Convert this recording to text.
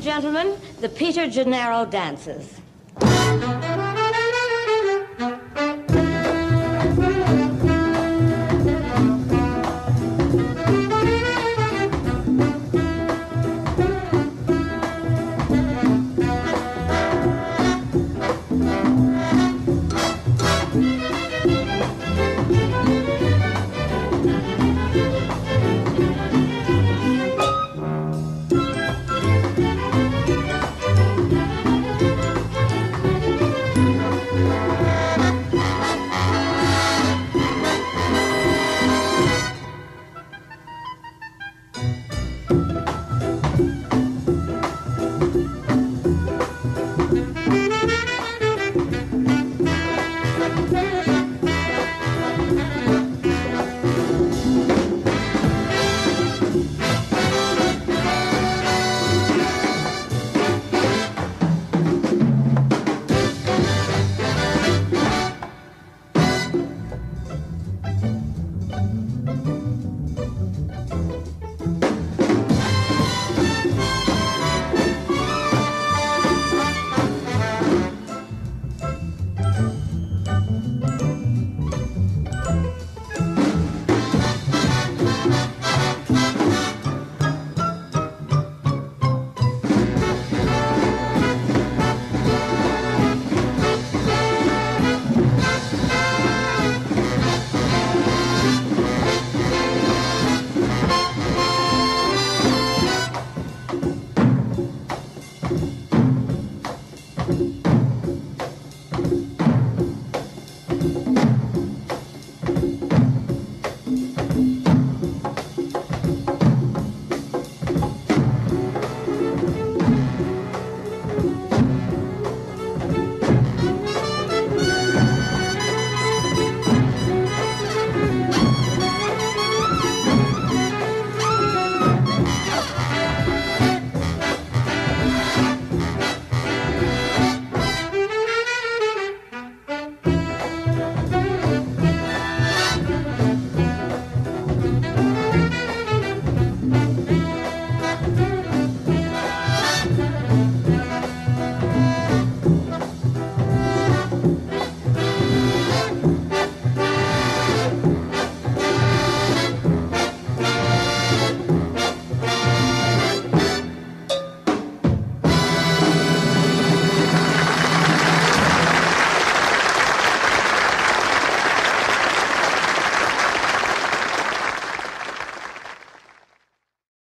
gentlemen, the Peter Gennaro dances.